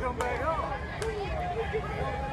come back on.